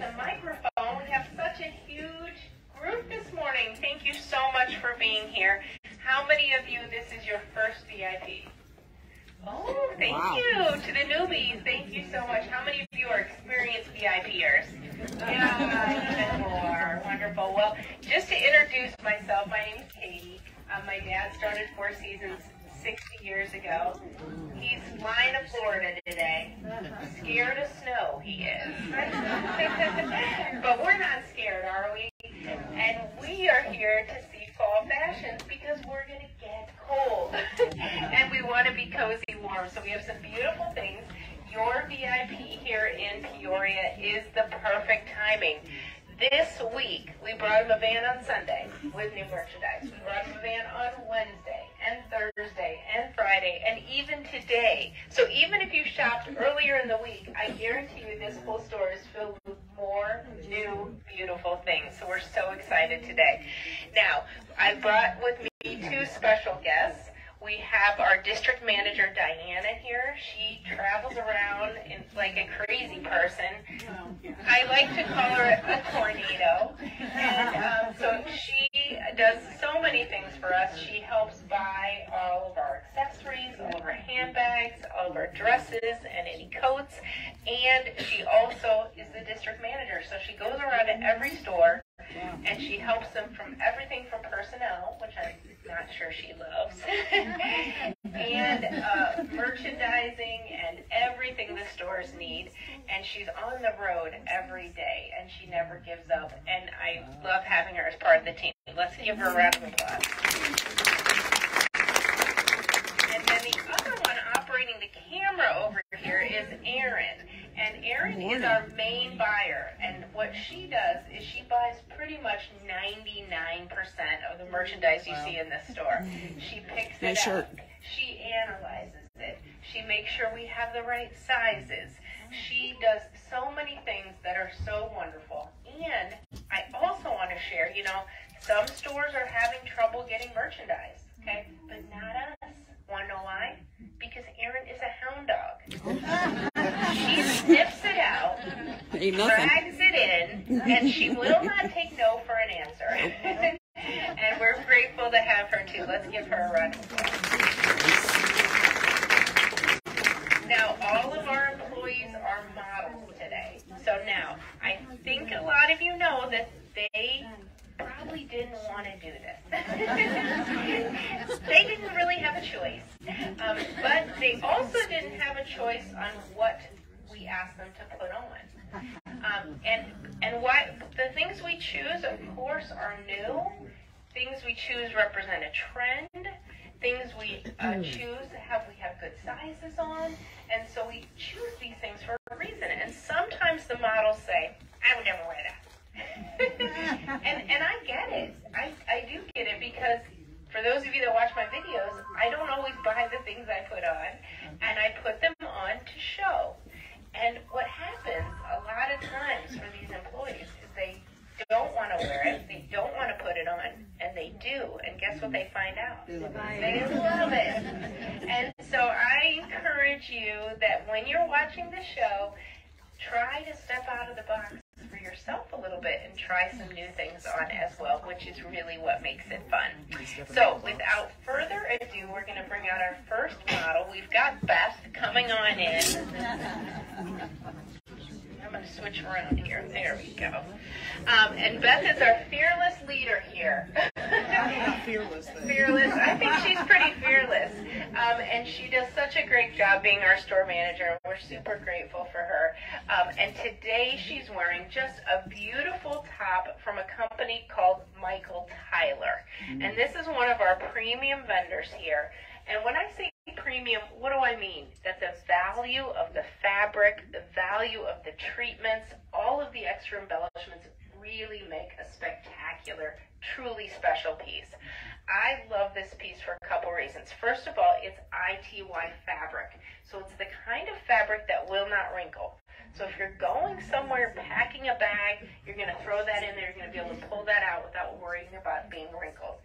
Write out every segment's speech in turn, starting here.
at the microphone. We have such a huge group this morning. Thank you so much for being here. How many of you, this is your first VIP? Oh, thank Wow. you. To the newbies, thank you so much. How many of you are experienced VIPers? Yeah, even more. Wonderful. Well, just to introduce myself, my name is Katie. Uh, my dad started Four Seasons 60 years ago. He's flying to Florida today. Scared of snow, he is. but we're not scared, are we? And we are here to see fall fashions because we're going to get cold. and we want to be cozy warm. So we have some beautiful things. Your VIP here in Peoria is the perfect timing. This week, we brought him a van on Sunday with new merchandise. We brought him a van on Wednesday and Thursday and Friday and even today. So even if you shopped earlier in the week, I guarantee you this whole store is filled with more new, beautiful things. So we're so excited today. Now, I brought with me two special guests. We have our district manager, Diana, here. She travels around in, like a crazy person. I like to call her a tornado. And um, so she does so many things for us. She helps buy all of our accessories, all of our handbags, all of our dresses, and any coats. And she also is the district manager. So she goes around to every store and she helps them from everything from personnel, which I'm not sure she loves, and uh, merchandising and everything the stores need. And she's on the road every day, and she never gives up. And I love having her as part of the team. Let's give her a round of applause. And then the other one operating the camera over here is Erin. And Erin oh, is our main buyer. And what she does is she buys pretty much 99% of the merchandise you see in this store. She picks Nice it shirt. up. She analyzes it. She makes sure we have the right sizes. She does so many things that are so wonderful. And I also want to share, you know, some stores are having trouble getting merchandise, okay? But not us. Want to know why? Because Erin is a hound dog. she sniffs it out, drags it in, and she will not take no for an answer. and we're grateful to have her too. Let's give her a round of applause. Now, all of our employees are models today. So now, I think a lot of you know that they probably didn't want to do this. they didn't really have a choice. Um, but they also didn't have a choice on what we asked them to put on. Um, and and why the things we choose, of course, are new. Things we choose represent a trend. Things we uh, choose have we have good sizes on, and so we choose these things for a reason. And sometimes the models say, "I would never wear that," and and I get it. I I do get it because for those of you that watch my videos, I don't always buy the things I put on, and I put them on to show. And what happens a lot of times for these employees is they don't want to wear it, they don't want to put it on, and they do. And guess what they find out? They love it. And so I encourage you that when you're watching the show, try to step out of the box yourself a little bit and try some new things on as well, which is really what makes it fun. So without further ado, we're going to bring out our first model. We've got Beth coming on in. I'm going to switch around here. There we go. Um, and Beth is our fearless leader here. Fearless fearless. I think she's pretty fearless. Um, and she does such a great job being our store manager. We're super grateful for her. Um, and today she's wearing just a beautiful top from a company called Michael Tyler. And this is one of our premium vendors here. And when I say premium, what do I mean? That the value of the fabric, the value of the treatments, all of the extra embellishments really make a spectacular, truly special piece. I love this piece for a couple reasons. First of all, it's ITY fabric. So it's the kind of fabric that will not wrinkle. So if you're going somewhere packing a bag, you're going to throw that in there, you're going to be able to pull that out without worrying about being wrinkled.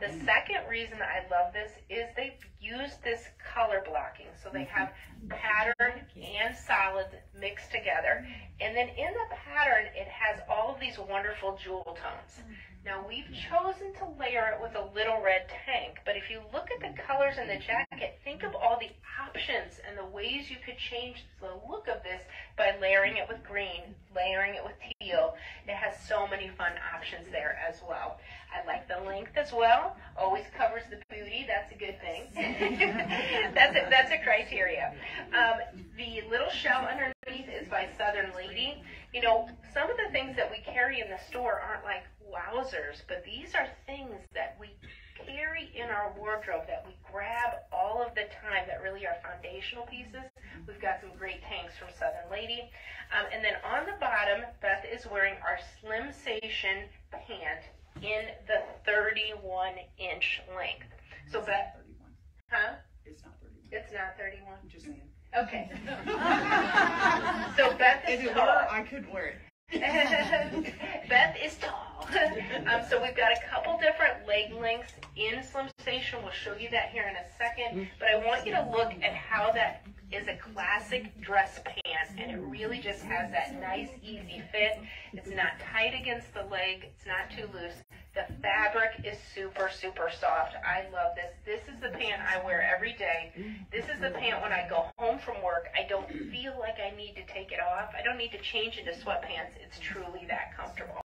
The second reason I love this is they've used this color blocking. So they have pattern and solid mixed together. And then in the pattern, it has all of these wonderful jewel tones. Now we've chosen to layer it with a little red tank, but if you look at the colors in the jacket, think of all the options and the ways you could change the look of this by layering it with green, layering it with teal. It has so many fun options there as well. I like the length as well. Always covers the booty. That's a good thing. that's a, that's a criteria. Um, the little shell underneath is by Southern Lady. You know, some of the things that we carry in the store aren't like wowzers, but these are things that we carry in our wardrobe that we grab all of the time that really are foundational pieces. We've got some great tanks from Southern Lady. Um, and then on the bottom, Beth is wearing our Slimsation pant in the 31 inch length. So Beth, huh? It's not thirty-one. It's not 31. I'm just saying. Okay. so Beth If is it were, I could wear it. Beth is tall. um, so we've got a couple different leg lengths in Slim Station. We'll show you that here in a second. But I want you to look at how that is a classic dress pant, and it really just has that nice, easy fit. It's not tight against the leg. It's not too loose. The fabric is super, super soft. I love this. This is the pant I wear every day. This is the pant when I go home from work. I don't feel like I need to take it off. I don't need to change into sweatpants. It's truly that comfortable.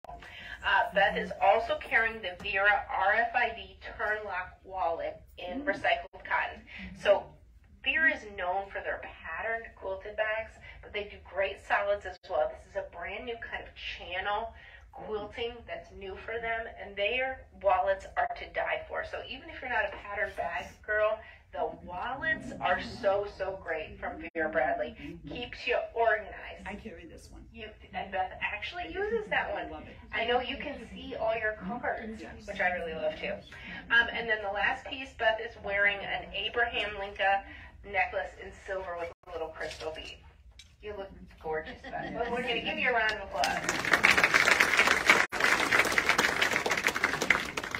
Uh, Beth is also carrying the Vera RFID Turnlock wallet in recycled cotton. So Vera is known for their patterned quilted bags, but they do great solids as well. This is a brand new kind of channel quilting that's new for them, and their wallets are to die for. So even if you're not a pattern bag girl, the wallets are so so great from Vera Bradley. Keeps you organized. I carry this one. You and Beth actually uses that one. I love it. I know you can see all your cards, which I really love too. Um, and then the last piece, Beth is wearing an Abraham Lincoln necklace in silver with a little crystal bead. You look gorgeous, Beth. We're going to give you a round of applause.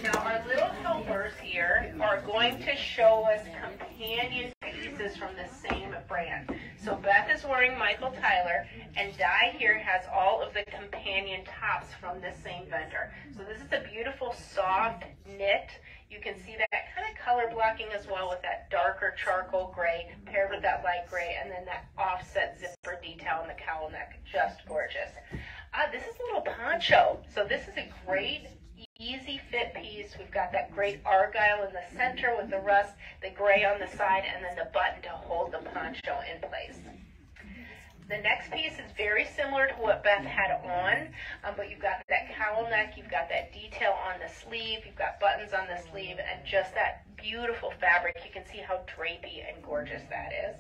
Now, our little helpers here are going to show us companion pieces from the same brand. So Beth is wearing Michael Tyler, and Di here has all of the companion tops from this same vendor. So this is a beautiful soft knit. You can see that kind of color blocking as well with that darker charcoal gray paired with that light gray, and then that offset zipper detail in the cowl neck. Just gorgeous. Ah, this is a little poncho. So this is a great easy fit piece. We've got that great argyle in the center with the rust, the gray on the side, and then the button to hold the poncho in place. The next piece is very similar to what Beth had on, um, but you've got that cowl neck, you've got that detail on the sleeve, you've got buttons on the sleeve, and just that beautiful fabric. You can see how drapey and gorgeous that is.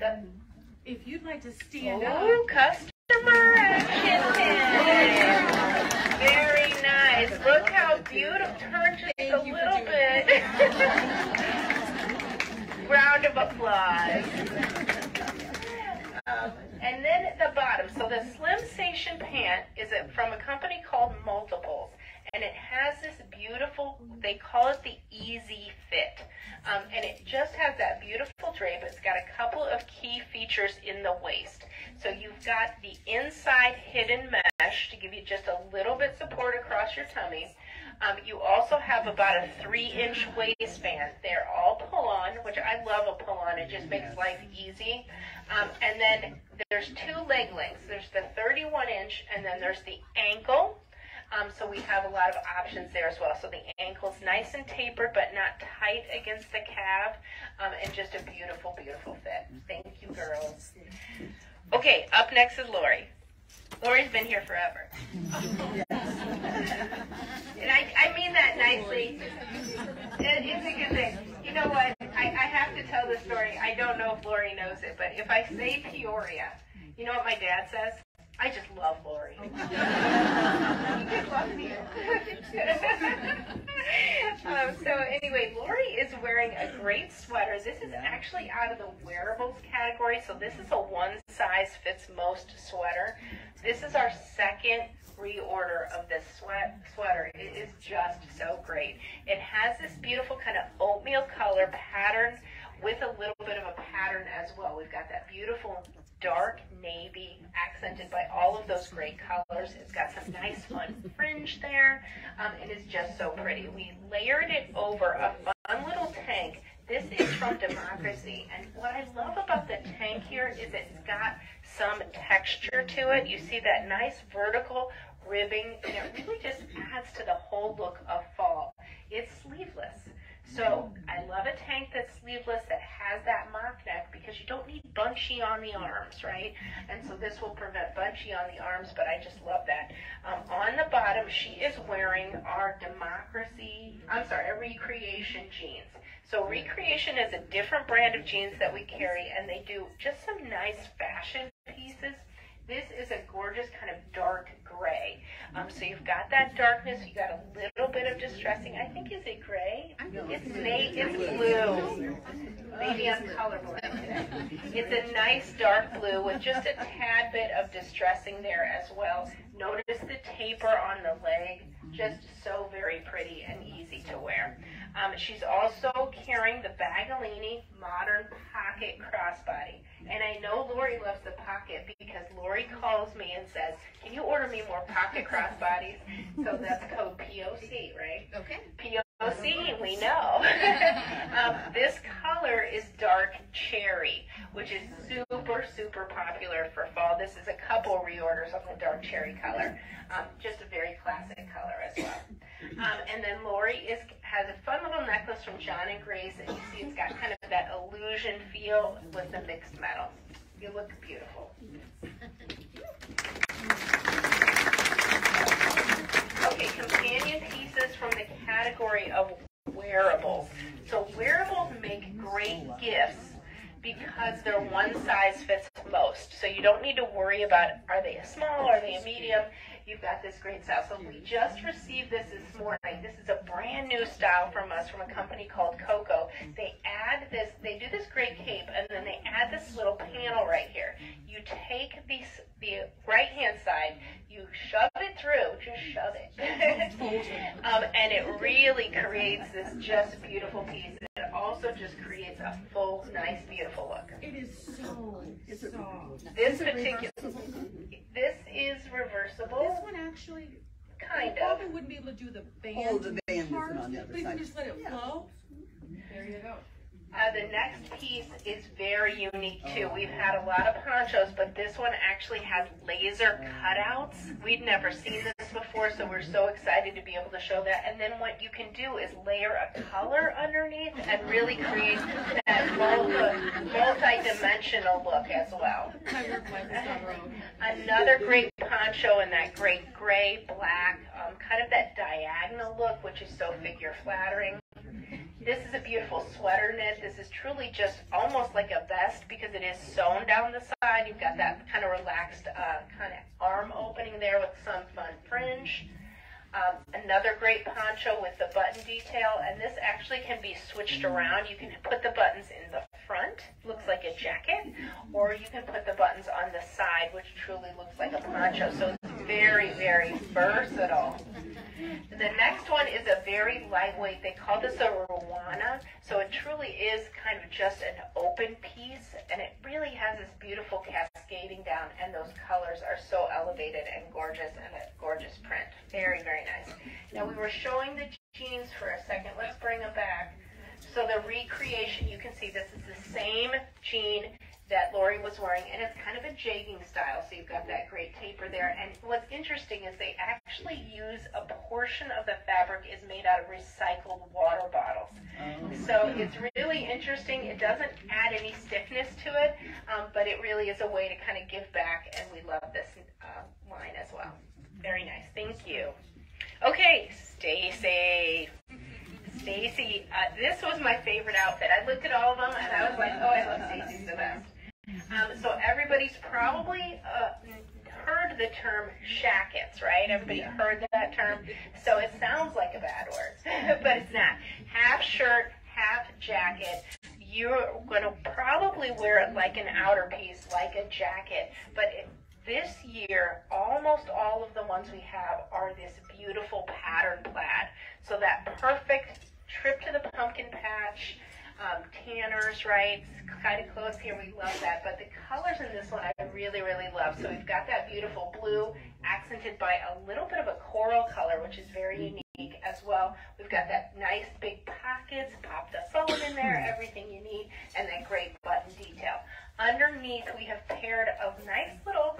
The, If you'd like to stand up. Ooh, customer action. Very nice. Look how beautiful. Turn just a Thank for little bit. Round of applause. Um, and then the bottom. So the Slim Station pant is from a company called Multiples, and it has this beautiful. They call it the Easy Fit, um, and it just has that beautiful drape. It's got a couple of key features in the waist. So you've got the inside hidden mesh to give you just a little bit support across your tummy. Um, you also have about a three inch waistband. They're all pull on, which I love a pull on. It just makes life easy. Um, and then there's two leg lengths. There's the 31 inch, and then there's the ankle. Um, so we have a lot of options there as well. So the ankle's nice and tapered, but not tight against the calf, um, and just a beautiful, beautiful fit. Thank you, girls. Okay, up next is Lori. Lori's been here forever. And I, I mean that nicely. It, it's a good thing. You know what? I, I have to tell the story. I don't know if Lori knows it, but if I say Peoria, you know what my dad says? I just love Lori. he just loves you. um, so anyway, Lori is wearing a great sweater. This is actually out of the wearables category, so this is a one size fits most sweater. This is our second reorder of this sweat sweater. It is just so great. It has this beautiful kind of oatmeal color pattern with a little bit of a pattern as well. We've got that beautiful dark navy accented by all of those great colors. It's got some nice fun fringe there. Um, it is just so pretty. We layered it over a fun little tank. This is from Democracy. And what I love about the tank here is it's got some texture to it. You see that nice vertical ribbing, and it really just adds to the whole look of fall. It's sleeveless. So I love a tank that's sleeveless that has that mock neck because you don't need bunchy on the arms, right? And so this will prevent bunchy on the arms, but I just love that. Um, on the bottom, she is wearing our Democracy, I'm sorry, Recreation jeans. So Recreation is a different brand of jeans that we carry, and they do just some nice fashion pieces. This is a gorgeous kind of dark gray. Um, so you've got that darkness, you got a little bit of distressing. I think is it gray? It's na- it's blue. Maybe I'm colorblind today. It's a nice dark blue with just a tad bit of distressing there as well. Notice the taper on the leg, just so very pretty and easy to wear. Um, she's also carrying the Baggallini Modern Pocket Crossbody. And I know Lori loves the pocket because Lori calls me and says, Can you order me more pocket crossbodies? So that's code POC, right? Okay. POC, we know. um, this color is dark cherry, which is super, super popular for fall. This is a couple reorders of the dark cherry color. Um, just a very classic color as well. Um, and then Lori is has a fun little necklace from John and Grace, and you see it's got kind of that illusion feel with the mixed metal. You look beautiful. Okay, companion pieces from the category of wearables. So wearables make great gifts because they're one size fits most. So you don't need to worry about are they a small, are they a medium? You've got this great style. So we just received this this morning. This is a brand new style from us from a company called Coco. They add this, they do this great cape, and then they add this little panel right here. You take these, the right hand side, you shove it through, just shove it. um, and it really creates this just beautiful piece. It also just creates a full, nice, beautiful look. It is so soft. This particular, this is reversible, This one actually, kind you of. probably wouldn't be able to do the Oh, band the band part, isn't on the other but you can just let it Yeah. flow. There you go. Uh, the next piece is very unique too. We've had a lot of ponchos, but this one actually has laser cutouts. We'd never seen this before, so we're so excited to be able to show that. And then what you can do is layer a color underneath and really create that multi- multi-dimensional look as well. Another great poncho in that great gray, black, um, kind of that diagonal look, which is so figure flattering. This is a beautiful sweater knit. This is truly just almost like a vest because it is sewn down the side. You've got that kind of relaxed uh, kind of arm opening there with some fun fringe. Um, another great poncho with the button detail, and this actually can be switched around. You can put the buttons in the front, looks like a jacket, or you can put the buttons on the side, which truly looks like a poncho. So it's very, very versatile. The next one is a very lightweight, they call this a ruana, so it truly is kind of just an open piece, and it really has this beautiful cascading down, and those colors are so elevated and gorgeous, and a gorgeous print. Very, very nice. Now, we were showing the jeans for a second, let's bring them back. So the recreation, you can see this is the same jean that Lori was wearing, and it's kind of a jegging style, so you've got that great taper there. And what's interesting is they actually use a portion of the fabric is made out of recycled water bottles. So it's really interesting. It doesn't add any stiffness to it, um, but it really is a way to kind of give back, and we love this uh, line as well. Very nice. Thank you. Okay, Stacy. Stacy, uh, this was my favorite outfit. I looked at all of them and I was like, oh, I love Stacy's the best. Um, so everybody's probably uh, heard the term shackets, right? Everybody heard that term. So it sounds like a bad word, but it's not. Half shirt, half jacket. You're going to probably wear it like an outer piece, like a jacket, but it, This year, almost all of the ones we have are this beautiful pattern plaid. So that perfect trip to the pumpkin patch, um, tanners, right? Kind of close here, we love that. But the colors in this one I really, really love. So we've got that beautiful blue accented by a little bit of a coral color, which is very unique as well. We've got that nice big pockets, pop the phone in there, everything you need, and that great button detail. Underneath, we have paired of nice little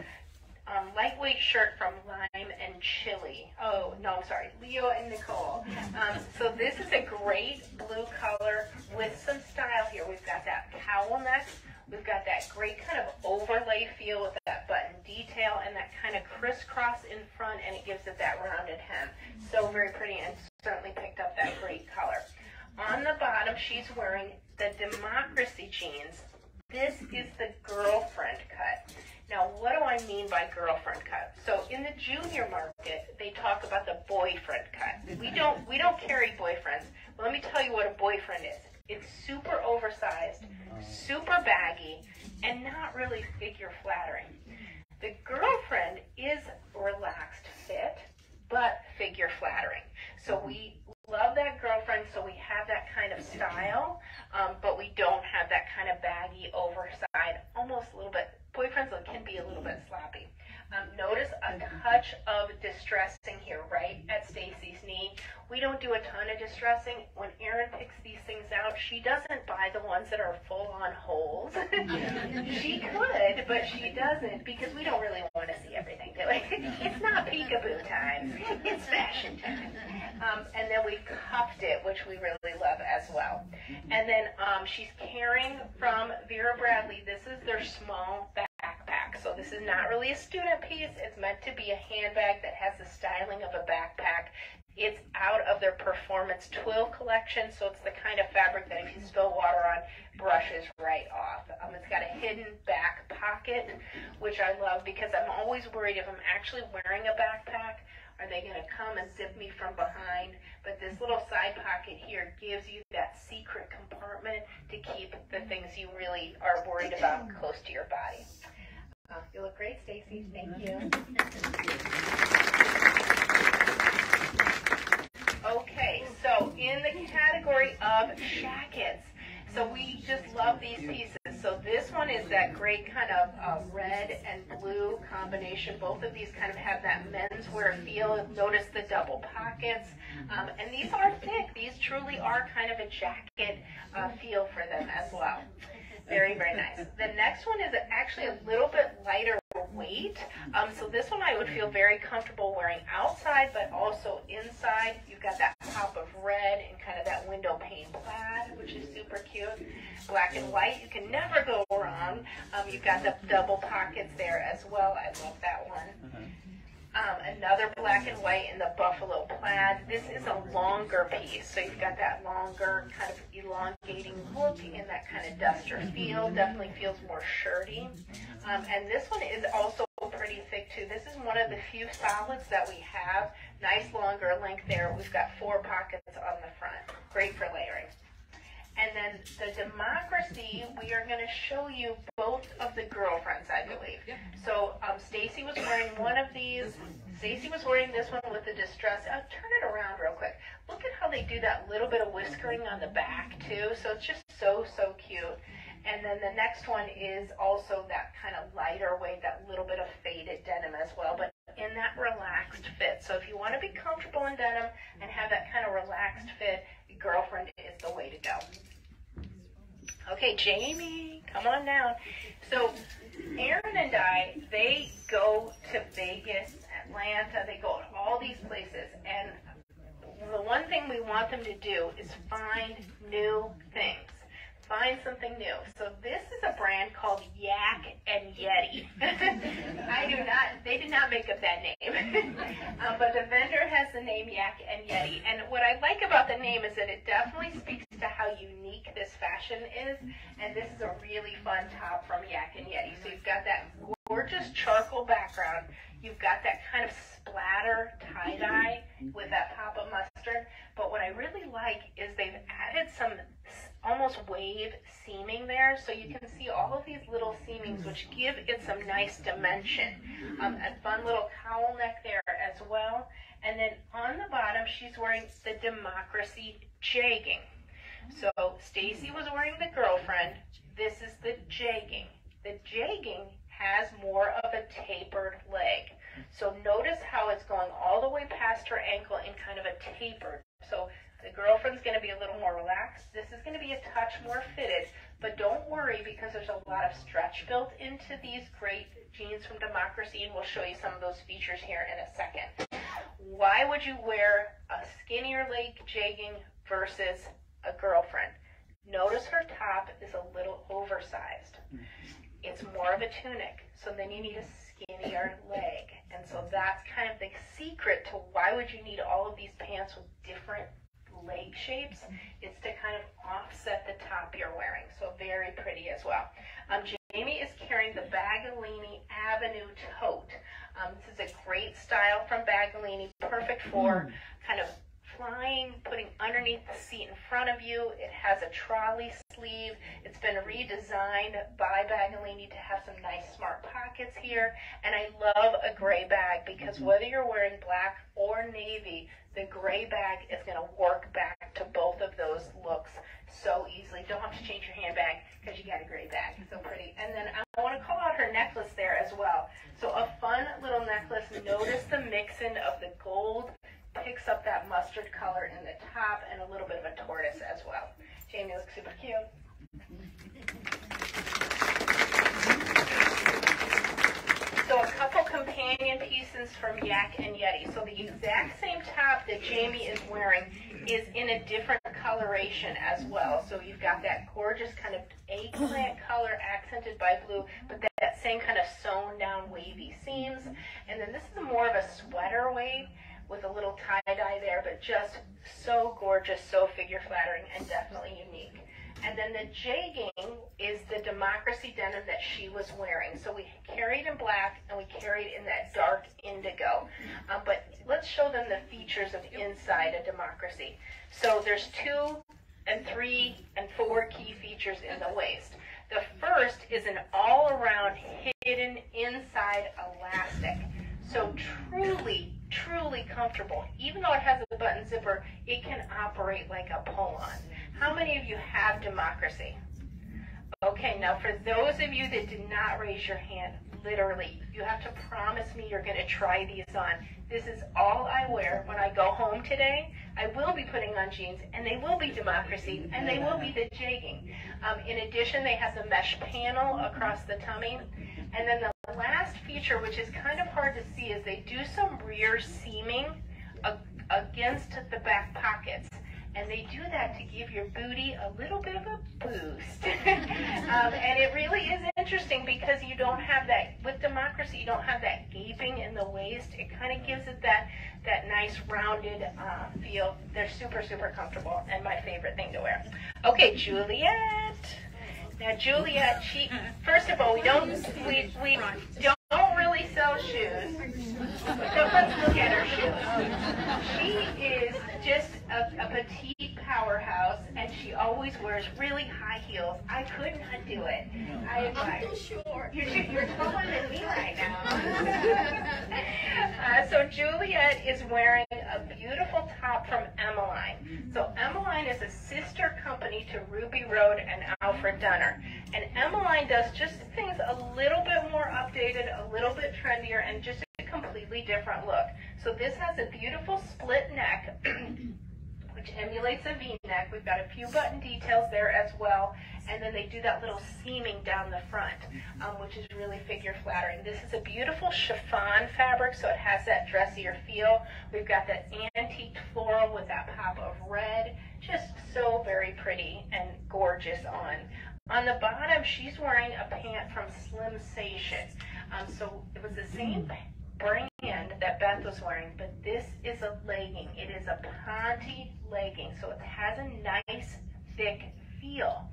um, lightweight shirt from Lime and Chili. Oh, no, I'm sorry, Leo and Nicole. Um, so this is a great blue color with some style here. We've got that cowl neck. We've got that great kind of overlay feel with that button detail and that kind of crisscross in front and it gives it that rounded hem. So very pretty and certainly picked up that great color. On the bottom, she's wearing the Democracy jeans. This is the girlfriend cut. Now, what do I mean by girlfriend cut? So in the junior market, they talk about the boyfriend cut. We don't we don't carry boyfriends. Let me tell you what a boyfriend is. It's super oversized, super baggy, and not really figure flattering. The girlfriend is relaxed fit, but figure flattering. So we love that girlfriend, so we have that kind of style, um, but we don't have that kind of baggy, oversized, almost a little bit. Boyfriends can be a little bit sloppy. Um, notice a touch of distressing here, right at Stacy's knee. We don't do a ton of distressing. When Erin picks these things out, she doesn't buy the ones that are full on holes. she could, but she doesn't because we don't really want to see everything, do we? it's not peekaboo time. It's fashion time. Um, and then we cuffed it, which we really love as well. And then um, she's carrying from Vera Bradley. This is their small backpack. So this is not really a student piece. It's meant to be a handbag that has the styling of a backpack. It's out of their performance twill collection, so it's the kind of fabric that if you spill water on, brushes right off. Um, it's got a hidden back pocket, which I love because I'm always worried if I'm actually wearing a backpack, are they going to come and zip me from behind? But this little side pocket here gives you that secret compartment to keep the things you really are worried about close to your body. Uh, you look great, Stacy. Thank you. Okay, so in the category of jackets, so we just love these pieces. So this one is that great kind of uh, red and blue combination. Both of these kind of have that menswear feel. Notice the double pockets. Um, and these are thick. These truly are kind of a jacket uh, feel for them as well. Very, very nice. The next one is actually a little bit lighter weight. Um, so this one I would feel very comfortable wearing outside, but also inside. You've got that pop of red and kind of that window pane plaid, which is super cute. Black and white, you can never go wrong. Um, you've got the double pockets there as well. I love that one. Um, another black and white in the buffalo plaid. This is a longer piece, so you've got that longer kind of elongating look and that kind of duster feel. Definitely feels more shirty. Um, and this one is also pretty thick too. This is one of the few solids that we have. Nice longer length there. We've got four pockets on the front. Great for layering. And then the democracy, we are going to show you both of the girlfriends, I believe. So um, Stacy was wearing one of these. Stacy was wearing this one with the distress. I'll turn it around real quick. Look at how they do that little bit of whiskering on the back too. So it's just so so cute. And then the next one is also that kind of lighter weight, that little bit of faded denim as well, but in that relaxed fit. So if you want to be comfortable in denim and have that kind of relaxed fit, girlfriend is the way to go. Okay, Jamie, come on down. So Erin and I, they go to Vegas, Atlanta, they go to all these places, and the one thing we want them to do is find new things. Find something new. So this is a brand called Yak and Yeti. I do not, they did not make up that name. um, but the vendor has the name Yak and Yeti. And what I like about the name is that it definitely speaks to how unique this fashion is. And this is a really fun top from Yak and Yeti. So you've got that gorgeous charcoal background. You've got that kind of splatter tie-dye with that pop of mustard. But what I really like is they've added some almost wave seaming there. So you can see all of these little seamings, which give it some nice dimension. Um, a fun little cowl neck there as well. And then on the bottom, she's wearing the Democracy jegging. So Stacy was wearing the girlfriend. This is the jegging. The jegging has more of a tapered leg. So notice how it's going all the way past her ankle in kind of a tapered. So the girlfriend's going to be a little more relaxed. This is going to be a touch more fitted, but don't worry because there's a lot of stretch built into these great jeans from Democracy, and we'll show you some of those features here in a second. Why would you wear a skinnier leg jegging versus a girlfriend? Notice her top is a little oversized. Mm-hmm. It's more of a tunic, so then you need a skinnier leg. And so that's kind of the secret to why would you need all of these pants with different leg shapes. It's to kind of offset the top you're wearing. So very pretty as well. Um, Jamie is carrying the Baggallini Avenue tote. Um, this is a great style from Baggallini, perfect for kind of flying, putting underneath the seat in front of you. It has a trolley sleeve. It's been redesigned by Baggallini to have some nice smart pockets here. And I love a gray bag because mm-hmm. whether you're wearing black or navy, the gray bag is going to work back to both of those looks so easily. Don't have to change your handbag because you got a gray bag. So pretty. And then I want to call out her necklace there as well. So a fun little necklace. Notice the mix-in of the gold picks up that mustard color in the top and a little bit of a tortoise as well. Jamie looks super cute. So a couple companion pieces from Yak and Yeti. So the exact same top that Jamie is wearing is in a different coloration as well. So you've got that gorgeous kind of eggplant color accented by blue, but that, that same kind of sewn down wavy seams. And then this is more of a sweater wave with a little tie-dye there, but just so gorgeous, so figure flattering, and definitely unique. And then the jegging is the democracy denim that she was wearing. So we carried in black and we carried in that dark indigo. Um, but let's show them the features of inside a democracy. So there's two and three and four key features in the waist. The first is an all-around hidden inside elastic. So truly, truly comfortable. Even though it has a button zipper, it can operate like a pull-on. How many of you have democracy? Okay, now for those of you that did not raise your hand, literally, you have to promise me you're going to try these on. This is all I wear when I go home today. I will be putting on jeans, and they will be democracy, and they will be the jegging. Um, in addition, they have the mesh panel across the tummy. And then the last feature, which is kind of hard to see, is they do some rear seaming against the back pockets and they do that to give your booty a little bit of a boost. um, and it really is interesting because you don't have that with democracy. You don't have that gaping in the waist. It kind of gives it that that nice rounded uh, feel. They're super super comfortable and my favorite thing to wear. Okay, Juliet. Now Juliet, she first of all we don't we we don't really sell shoes. So let's look at her shoes. She is just a, a petite powerhouse, and she always wears really high heels. I could not do it. I admire. I'm short. You're, you're taller than me right now. uh, so Juliet is wearing a beautiful top from Emmeline. So Emmeline is a sister company to Ruby Road and Alfred Dunner. And Emmeline does just things a little bit more updated, a little bit trendier, and just a completely different look. So this has a beautiful split neck. which emulates a V-neck. We've got a few button details there as well. And then they do that little seaming down the front, um, which is really figure flattering. This is a beautiful chiffon fabric, so it has that dressier feel. We've got that antique floral with that pop of red. Just so very pretty and gorgeous on. On the bottom, she's wearing a pant from Slimsation. Um, so it was the same brand that Beth was wearing, but this is a legging. It is a Ponte legging, so it has a nice thick feel.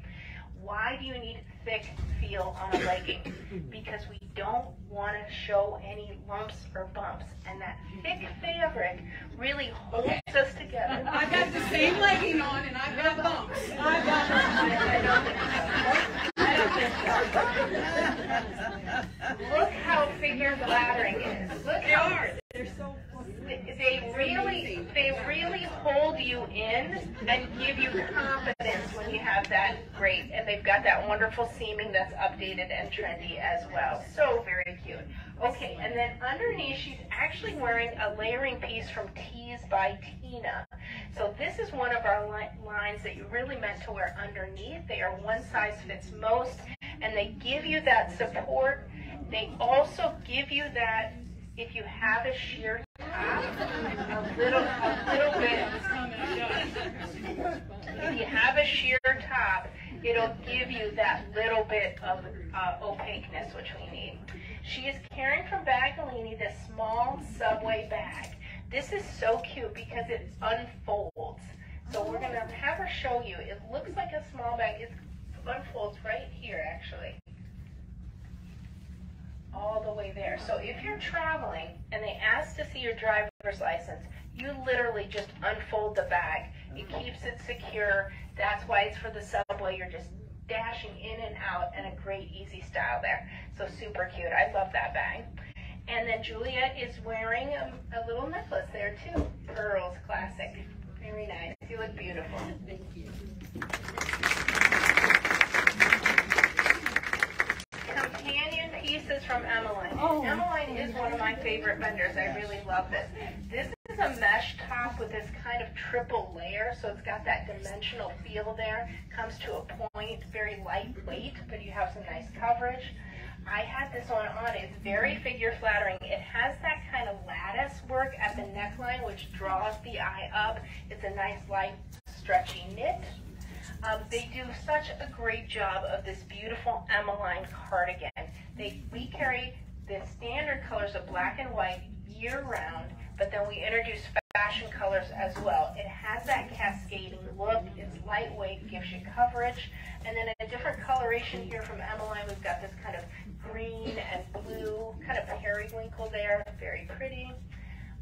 Why do you need thick feel on a legging? Because we don't want to show any lumps or bumps, and that thick fabric really holds us together. I've got the same legging on, and I've got bumps. I've got bumps. I don't think so. I don't think so. They are. They're so they really they really hold you in and give you confidence when you have that great and they've got that wonderful seaming that's updated and trendy as well. So very cute. Okay and then underneath she's actually wearing a layering piece from tees by tina. So this is one of our li lines that you really meant to wear underneath. They are one size fits most and they give you that support they also give you that if you have a sheer top, a little, a little bit. If you have a sheer top, it'll give you that little bit of uh, opaqueness, which we need. She is carrying from Baggallini this small subway bag. This is so cute because it unfolds. So we're gonna have her show you. It looks like a small bag. It unfolds right here, actually all the way there. So if you're traveling and they ask to see your driver's license, you literally just unfold the bag. It uh-huh. keeps it secure. That's why it's for the subway. You're just dashing in and out and a great easy style there. So super cute. I love that bag. And then Juliet is wearing a, a little necklace there too. Pearls, classic. Very nice. You look beautiful. Thank you. companion pieces from Emmeline. Oh. Emmeline is one of my favorite vendors. I really love this. This is a mesh top with this kind of triple layer, so it's got that dimensional feel there. Comes to a point, very lightweight, but you have some nice coverage. I had this one on. It's very figure flattering. It has that kind of lattice work at the neckline, which draws the eye up. It's a nice light, stretchy knit. Um, they do such a great job of this beautiful Emmeline cardigan. They we carry the standard colors of black and white year round, but then we introduce fashion colors as well. It has that cascading look. It's lightweight, gives you coverage, and then a different coloration here from Emmeline. We've got this kind of green and blue, kind of periwinkle there, very pretty.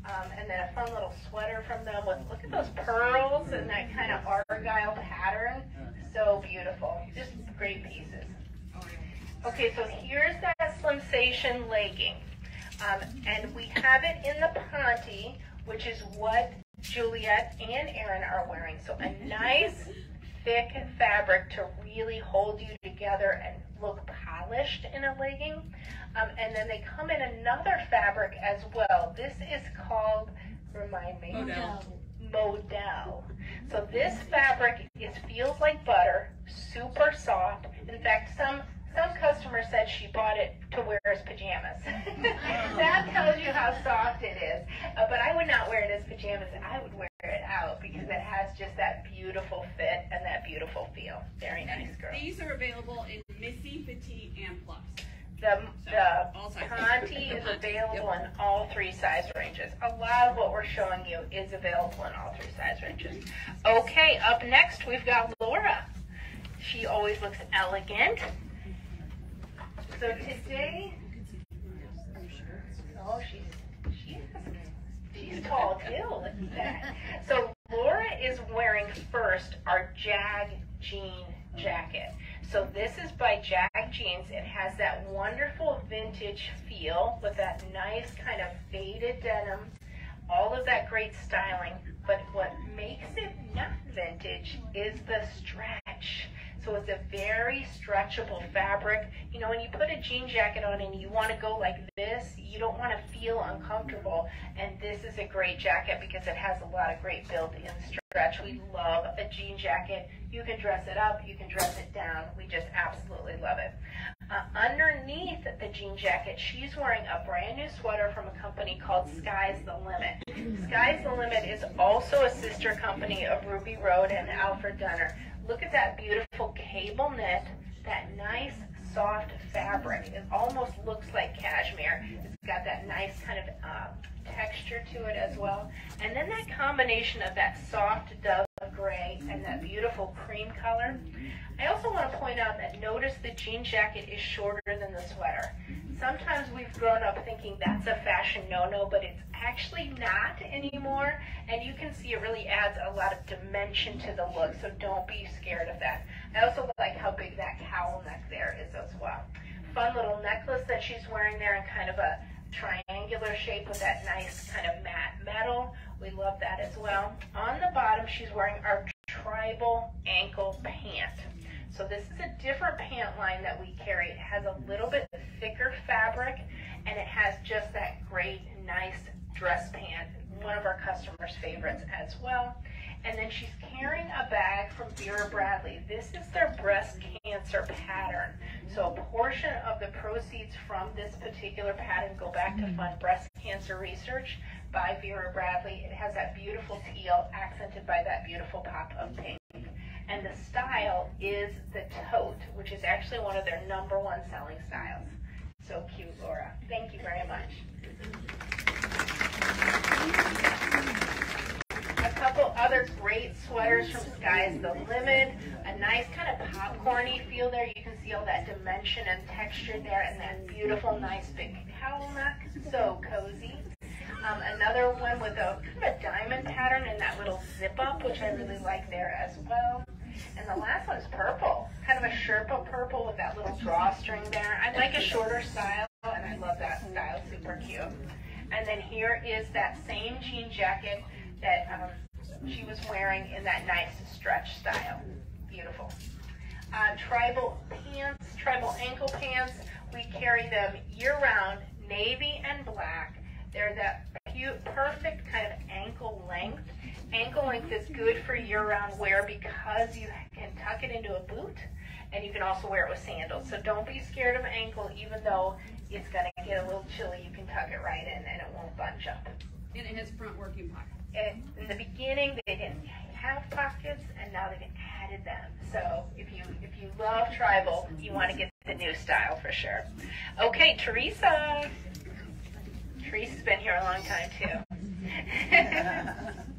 Um, and then a fun little sweater from them with look at those pearls and that kind of argyle pattern. So beautiful. Just great pieces. Okay, so here's that sensation legging. Um, and we have it in the Ponte, which is what Juliet and Erin are wearing. So a nice thick fabric to really hold you together and look polished in a legging. Um, and then they come in another fabric as well. This is called, remind me, Modal. Modal. So this fabric is feels like butter, super soft. In fact, some some customer said she bought it to wear as pajamas. that tells you how soft it is. Uh, but I would not wear it as pajamas. I would wear it out because it has just that beautiful fit and that beautiful feel. Very nice, girl. These are available in Missy, Petite, and Plus. The, the All sizes. Ponte The is Ponte, available yep. in all three size ranges. A lot of what we're showing you is available in all three size ranges. Okay, up next we've got Laura. She always looks elegant. So today, oh, she's she's she's tall too. Look at that. So Laura is wearing first our Jag jean jacket. So this is by Jag Jeans. It has that wonderful vintage feel with that nice kind of faded denim, all of that great styling. But what makes it not vintage is the stretch. So it's a very stretchable fabric. You know, when you put a jean jacket on and you want to go like this, you don't want to feel uncomfortable. And this is a great jacket because it has a lot of great built-in stretch. We love a jean jacket. You can dress it up, you can dress it down. We just absolutely love it. Uh, underneath the jean jacket, she's wearing a brand new sweater from a company called Sky's the Limit. Sky's the Limit is also a sister company of Ruby Road and Alfred Dunner. Look at that beautiful cable knit, that nice soft fabric. It almost looks like cashmere. It's got that nice kind of uh, texture to it as well. And then that combination of that soft dove gray and that beautiful cream color. I also want to point out that notice the jean jacket is shorter than the sweater. Sometimes we've grown up thinking that's a fashion no-no, but it's actually not anymore. And you can see it really adds a lot of dimension to the look, so don't be scared of that. I also like how big that cowl neck there is as well. Fun little necklace that she's wearing there and kind of a triangular shape with that nice kind of matte metal We love that as well. On the bottom, she's wearing our tribal ankle pant. So this is a different pant line that we carry. It has a little bit thicker fabric and it has just that great, nice dress pant. One of our customers' favorites as well. And then she's carrying a bag from Vera Bradley. This is their breast cancer pattern. So a portion of the proceeds from this particular pattern go back to fund breast cancer research by Vera Bradley. It has that beautiful teal accented by that beautiful pop of pink. And the style is the tote, which is actually one of their number one selling styles. So cute, Laura. Thank you very much. A couple other great sweaters from Sky's the Limit. A nice kind of popcorny feel there. You can see all that dimension and texture there and that beautiful, nice big cowl neck. So cozy. Um, another one with a kind of a diamond pattern and that little zip up, which I really like there as well. And the last one is purple, kind of a Sherpa purple with that little drawstring there. I like a shorter style, and I love that style, super cute. And then here is that same jean jacket that um, she was wearing in that nice stretch style. Beautiful. Uh, tribal pants, tribal ankle pants. We carry them year-round, navy and black. They're that cute, perfect kind of ankle length. Ankle length is good for year-round wear because you can tuck it into a boot and you can also wear it with sandals. So don't be scared of ankle even though it's going to get a little chilly. You can tuck it right in and it won't bunch up. And it has front working pocket. And in the beginning, they didn't have pockets and now they've added them. So if you if you love tribal, you want to get the new style for sure. Okay, Teresa. Teresa's been here a long time too.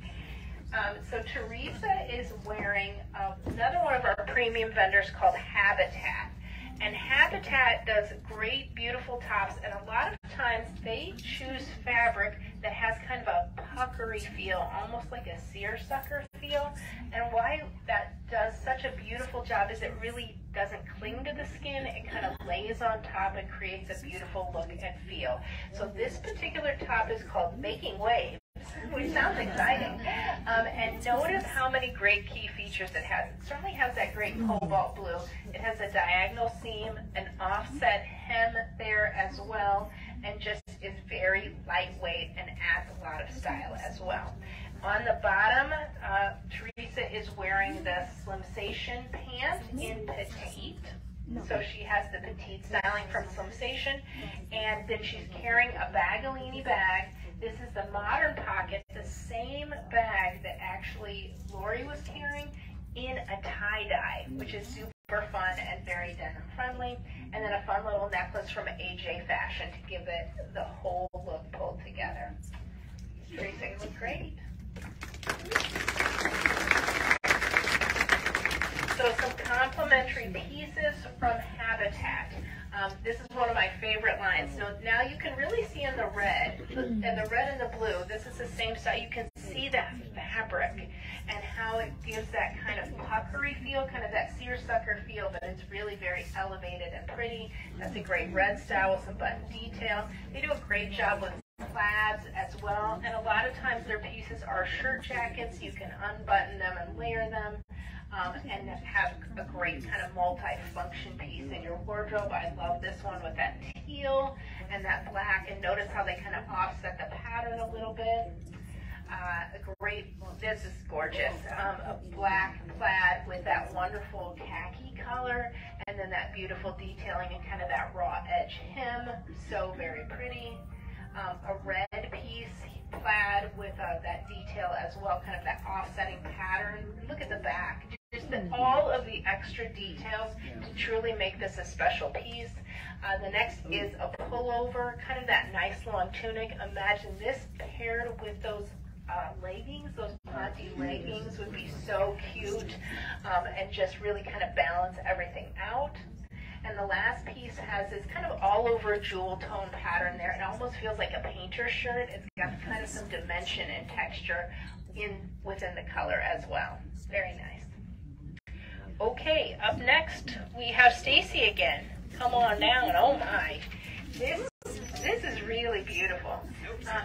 Um, so Teresa is wearing uh, another one of our premium vendors called Habitat. And Habitat does great, beautiful tops, and a lot of times they choose fabric that has kind of a puckery feel, almost like a seersucker feel. And why that does such a beautiful job is it really doesn't cling to the skin. It kind of lays on top and creates a beautiful look and feel. So this particular top is called Making Waves which sounds exciting. Um, and notice how many great key features it has. It certainly has that great cobalt blue. It has a diagonal seam, an offset hem there as well, and just is very lightweight and adds a lot of style as well. On the bottom, uh, Teresa is wearing the Slimsation pant in petite. So she has the petite styling from Slimsation, and then she's carrying a Baggallini bag this is the modern pocket, the same bag that actually Lori was carrying in a tie-dye, which is super fun and very denim friendly. And then a fun little necklace from AJ Fashion to give it the whole look pulled together. Teresa, you look great. So some complimentary pieces from Habitat. Um, this is one of my favorite lines. So now you can really see in the red, and the red and the blue, this is the same style. You can see that fabric and how it gives that kind of puckery feel, kind of that seersucker feel, but it's really very elevated and pretty. That's a great red style with some button detail. They do a great job with plaids as well, and a lot of times their pieces are shirt jackets. You can unbutton them and layer them um, and have a great kind of multi-function piece in your wardrobe. I love this one with that teal and that black, and notice how they kind of offset the pattern a little bit. Uh, a great, this is gorgeous, um, a black plaid with that wonderful khaki color, and then that beautiful detailing and kind of that raw edge hem, so very pretty. Um, a red piece plaid with uh, that detail as well, kind of that offsetting pattern. Look at the back, just the, all of the extra details to truly make this a special piece. Uh, the next is a pullover, kind of that nice long tunic. Imagine this paired with those uh, leggings, those ponte leggings would be so cute um, and just really kind of balance everything out. And the last piece has this kind of all over jewel tone pattern there. It almost feels like a painter's shirt. It's got kind of some dimension and texture in within the color as well. Very nice. Okay, up next we have Stacy again. Come on down. Oh my. This this is really beautiful. Uh,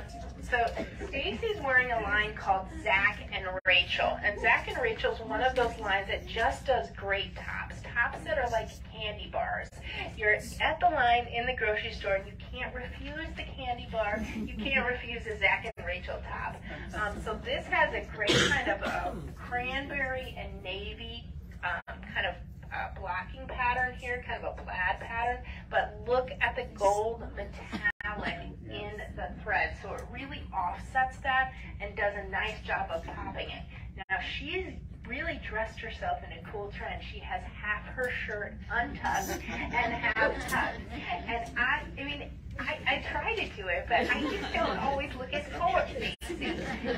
So Stacy's wearing a line called Zac and Rachel, and Zac and Rachel's one of those lines that just does great tops, tops that are like candy bars. You're at the line in the grocery store, and you can't refuse the candy bar. You can't refuse the Zac and Rachel top. Um, so this has a great kind of a cranberry and navy um, kind of uh, blocking pattern here, kind of a plaid pattern. But look at the gold metallic in the thread. So it really offsets that and does a nice job of popping it. Now she's really dressed herself in a cool trend. She has half her shirt untucked and half tucked. And I, I mean, I, I try to do it, but I just don't always look as cool.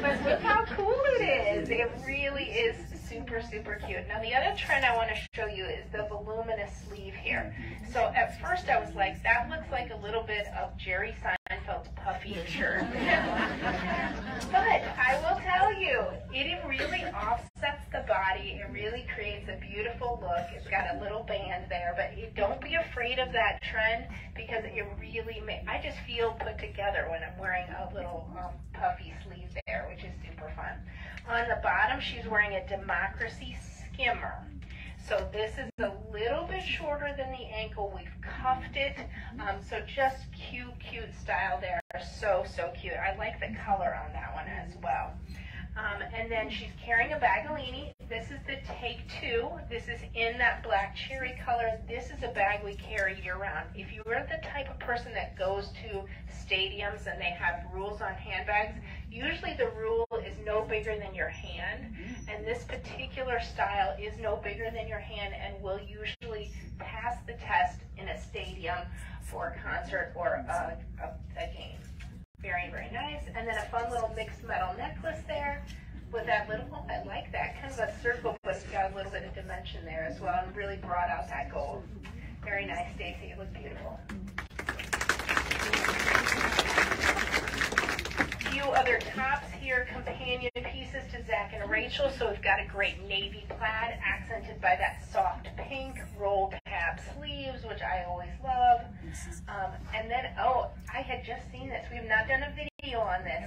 But look how cool it is. It really is super, super cute. Now the other trend I want to show you is the voluminous sleeve here. So at first I was like, that looks like a little bit of Jerry Seinfeld's puffy shirt. but I will tell you, it really offsets the body. It really creates a beautiful look. It's got a little band there, but you don't be afraid of that trend because it really ma- I just feel put together when I'm wearing a little um, puffy sleeve which is super fun. On the bottom, she's wearing a Democracy skimmer. So this is a little bit shorter than the ankle. We've cuffed it. Um, so just cute, cute style there. So, so cute. I like the color on that one as well. Um, and then she's carrying a Baggallini. This is the Take Two. This is in that black cherry color. This is a bag we carry year round. If you are the type of person that goes to stadiums and they have rules on handbags, usually the rule is no bigger than your hand. Mm-hmm. And this particular style is no bigger than your hand and will usually pass the test in a stadium for a concert or a, a, a game. Very, very nice. And then a fun little mixed metal necklace there with that little, I like that, kind of a circle, but it's got a little bit of dimension there as well and really brought out that gold. Very nice, Stacy. It was beautiful. Few other tops here, companion pieces to Zac and Rachel. So we've got a great navy plaid accented by that soft pink roll tab sleeves, which I always love. Um, and then, oh, I had just seen this. We have not done a video on this.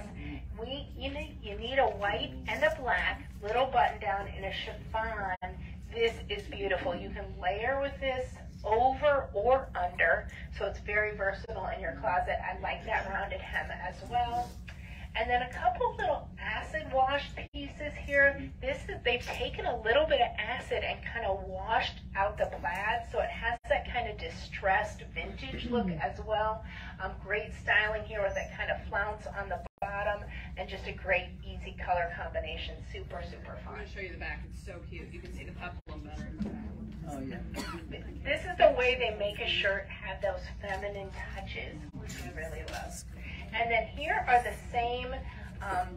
We, you need, you need a white and a black little button down in a chiffon. This is beautiful. You can layer with this over or under, so it's very versatile in your closet. I like that rounded hem as well. And then a couple little acid wash pieces here. This is, they've taken a little bit of acid and kind of washed out the plaid, so it has that kind of distressed vintage look as well. Um, great styling here with that kind of flounce on the bottom and just a great easy color combination. Super, super fun. I'm gonna show you the back. It's so cute. You can see the peplum better in the back. Oh, yeah. This is the way they make a shirt have those feminine touches, which we really love. And then here are the same um,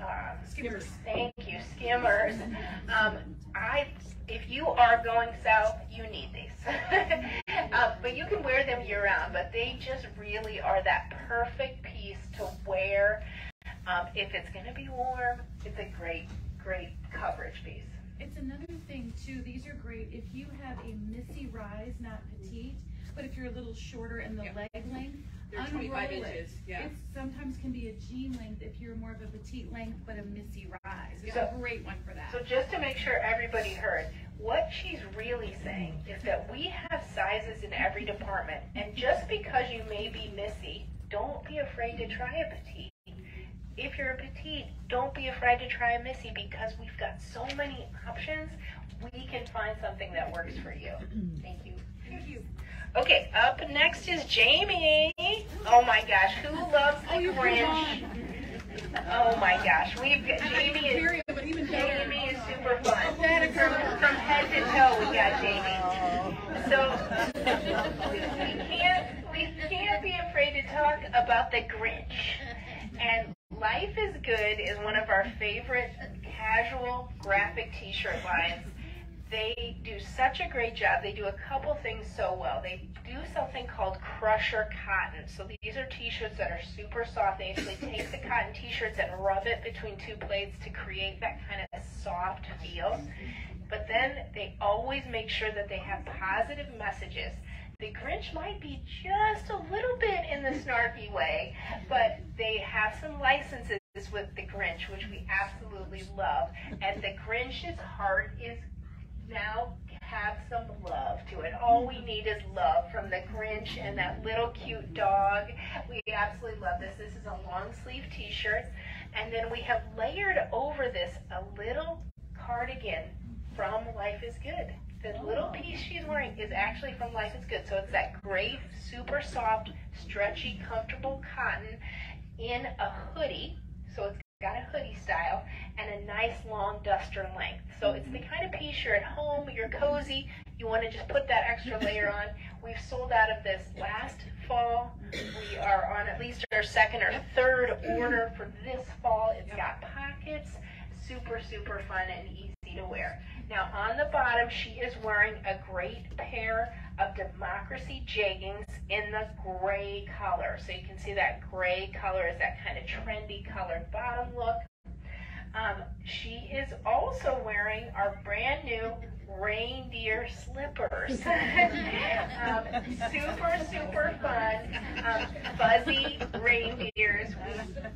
uh, Skimmers. Thank you, skimmers. Um, I, if you are going south, you need these. uh, but you can wear them year round. But they just really are that perfect piece to wear. Um, if it's going to be warm, it's a great, great coverage piece. It's another thing too, these are great if you have a missy rise, not petite, but if you're a little shorter in the Yep. leg length, They're 25 unroll it. inches. Yeah. It sometimes can be a jean length if you're more of a petite length, but a missy rise. It's So- a great one for that. So just to make sure everybody heard, what she's really saying is that we have sizes in every department, and just because you may be missy, don't be afraid to try a petite. If you're a petite, don't be afraid to try a missy because we've got so many options. We can find something that works for you. Thank you. Thank you. Okay, up next is Jamie. Oh my gosh, who loves the Oh, you put it Grinch? Oh my gosh, we've got Jamie is Period, but even better. Jamie is super fun. Oh, from, from head to toe, we got Jamie. So we can't we can't be afraid to talk about the Grinch. And Life is Good is one of our favorite casual graphic T-shirt lines. They do such a great job. They do a couple things so well. They do something called crusher cotton. So these are t-shirts that are super soft. They actually take the cotton t-shirts and rub it between two plates to create that kind of soft feel. But then they always make sure that they have positive messages. the Grinch might be just a little bit in the snarky way, but they have some licenses with the Grinch, which we absolutely love. And the Grinch's heart is now have some love to it. All we need is love from the Grinch and that little cute dog. We absolutely love this. This is a long sleeve t-shirt. And then we have layered over this a little cardigan from Life is Good. The little oh. piece she's wearing is actually from Life is Good. So it's that great, super soft, stretchy, comfortable cotton in a hoodie. So it's got a hoodie style and a nice long duster length. So it's the mm-hmm. kind of piece you're at home, you're cozy, you want to just put that extra layer on. We've sold out of this last fall. Mm-hmm. We are on at least our second or third order for this fall. It's got pockets, super, super fun and easy to wear. Now on the bottom, she is wearing a great pair of Democracy jeggings in the gray color. So you can see that gray color is that kind of trendy colored bottom look. Um, she is also wearing our brand new reindeer slippers. um, super, super fun. Um, fuzzy reindeers.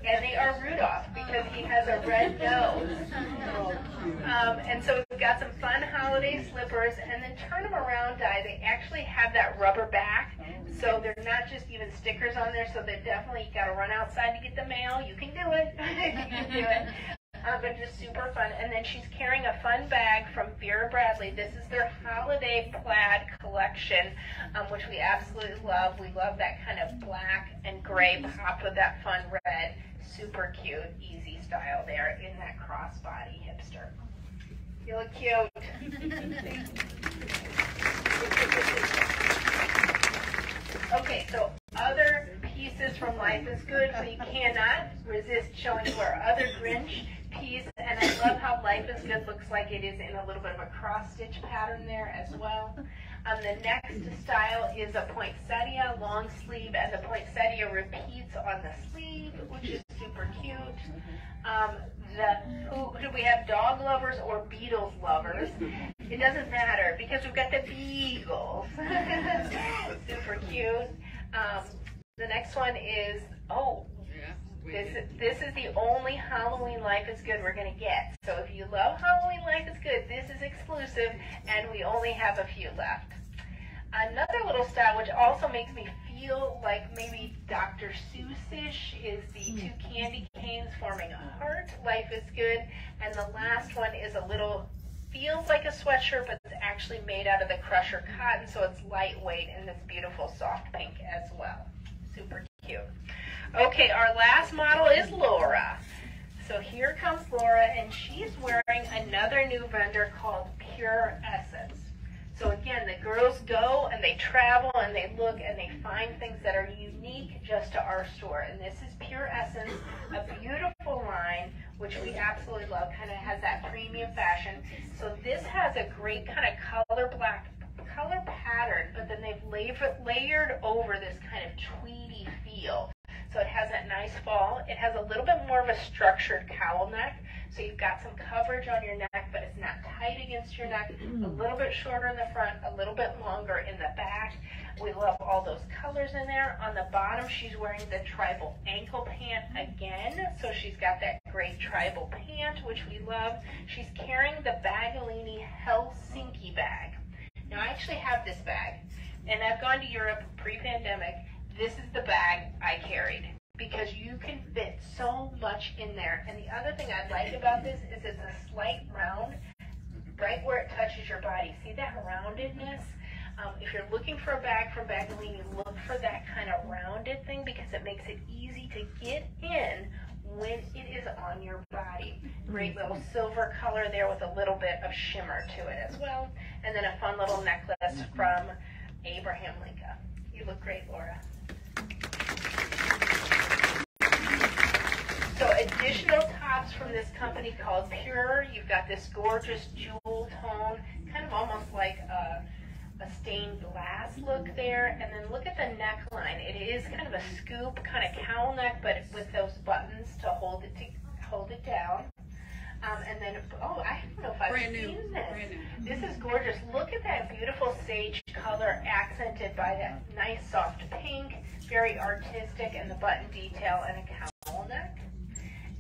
And they are Rudolph because he has a red nose. Um, and so we've got some fun holiday slippers. And then turn them around, Di. They actually have that rubber back. So they're not just even stickers on there. So they're definitely, you got to run outside to get the mail. You can do it. you can do it uh, but just super fun. And then she's carrying a fun bag from Vera Bradley. This is their holiday plaid collection, um, which we absolutely love. We love that kind of black and gray pop with that fun red. Super cute, easy style there in that crossbody hipster. You look cute. okay, so other pieces from Life is Good. We cannot resist showing you our other Grinch I love how Life is Good looks like it is in a little bit of a cross stitch pattern there as well. Um, the next style is a poinsettia long sleeve, and the poinsettia repeats on the sleeve, which is super cute. Um, the who do we have dog lovers or Beatles lovers? It doesn't matter because we've got the Beagles. super cute. Um, the next one is oh this is, this is the only Halloween Life is Good we're going to get. So if you love Halloween Life is Good, this is exclusive, and we only have a few left. Another little style which also makes me feel like maybe Dr. Seussish is the two hmm. candy canes forming a heart. Life is Good. And the last one is a little, feels like a sweatshirt, but it's actually made out of the Crusher cotton, so it's lightweight in this beautiful soft pink as well. Super cute. Okay, our last model is Laura. So here comes Laura, and she's wearing another new vendor called Pure Essence. So again, the girls go and they travel and they look and they find things that are unique just to our store. And this is Pure Essence, a beautiful line, which we absolutely love, kind of has that premium fashion. So this has a great kind of color black color pattern, but then they've layered over this kind of tweedy feel. So it has that nice fall. It has a little bit more of a structured cowl neck. So you've got some coverage on your neck, but it's not tight against your neck. A mm. little bit shorter in the front, a little bit longer in the back. We love all those colors in there. On the bottom, she's wearing the tribal ankle pant again. So she's got that great tribal pant, which we love. She's carrying the Baggallini Helsinki bag. Now, I actually have this bag, and I've gone to Europe pre-pandemic, this is the bag I carried because you can fit so much in there. And the other thing I like about this is it's a slight round right where it touches your body. See that roundedness? Um, if you're looking for a bag from Baggallini, look for that kind of rounded thing because it makes it easy to get in when it is on your body. Great little silver color there with a little bit of shimmer to it as well. And then a fun little necklace from Abraham Lincoln. You look great, Laura. So additional tops from this company called Pure. You've got this gorgeous jewel tone, kind of almost like a, a stained glass look there. And then look at the neckline. It is kind of a scoop, kind of cowl neck, but with those buttons to hold it to hold it down. Um, and then, oh, I don't know if I've Brand seen new. this. Brand new. This is gorgeous. Look at that beautiful sage color accented by that nice soft pink, very artistic, and the button detail and a cowl.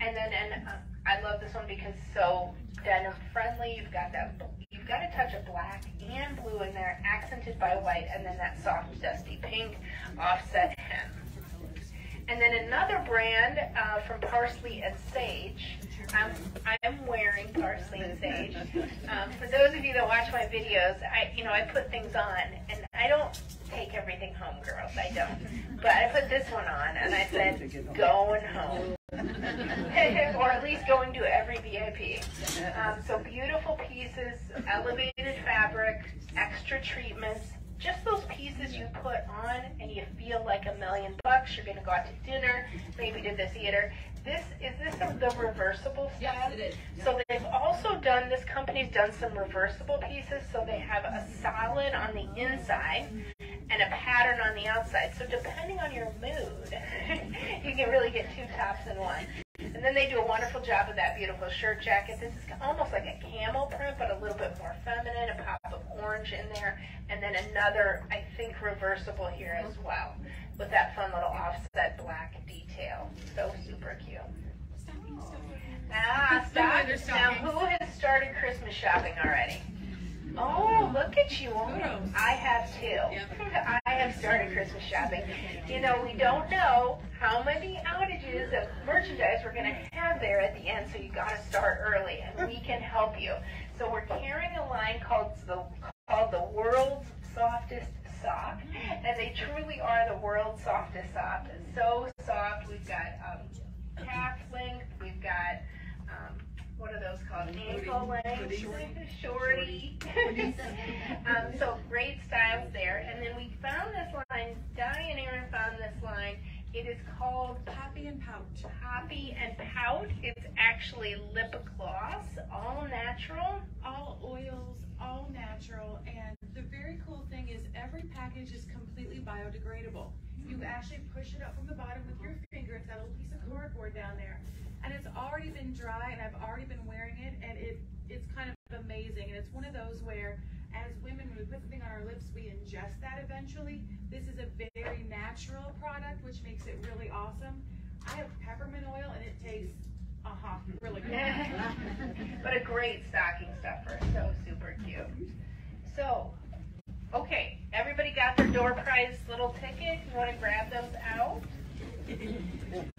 And then, and uh, I love this one because so denim friendly. You've got that, you've got a touch of black and blue in there, accented by white, and then that soft dusty pink offset hem. And then another brand uh, from Parsley and Sage. I'm, I'm wearing Parsley and Sage. Um, for those of you that watch my videos, I you know I put things on, and I don't take everything home, girls. I don't. But I put this one on, and I said, going home. or at least going to every VIP. Um, so beautiful pieces, elevated fabric, extra treatments, just those pieces you put on and you feel like a million bucks. You're going to go out to dinner, maybe to the theater. This is this the reversible style? Yes, it is. So they've also done this company's done some reversible pieces. So they have a solid on the inside and a pattern on the outside. So depending on your mood, you can really get two tops in one. And then they do a wonderful job of that beautiful shirt jacket. This is almost like a camel print, but a little bit more feminine, a pop of orange in there, and then another, I think, reversible here as well, with that fun little offset black detail. So super cute. Ah, stop. Now, who has started Christmas shopping already? Oh, look at you. Photos. I have too. Yep. I started Christmas shopping. You know, we don't know how many outages of merchandise we're going to have there at the end, so you got to start early, and we can help you. So we're carrying a line called the called the world's softest sock, and they truly are the world's softest sock. It's so soft. We've got um, calf length. We've got what are those called? Ankle length, shorty. um, so great styles there. And then we found this line. Di and Aaron found this line. It is called Poppy and Pout. Poppy and Pout. It's actually lip gloss, all natural. all oils, all natural, and the very cool thing is every package is completely biodegradable. You actually push it up from the bottom with your finger. It's got a little piece of cardboard down there, and it's already been dry, and I've already been wearing it, and it it's kind of amazing. And it's one of those where, as women, when we put something on our lips, we ingest that eventually. This is a very natural product, which makes it really awesome. I have peppermint oil, and it tastes, uh huh, really good. but a great stocking stuffer. So super cute. So, okay, everybody got their door prize little ticket. You want to grab those out?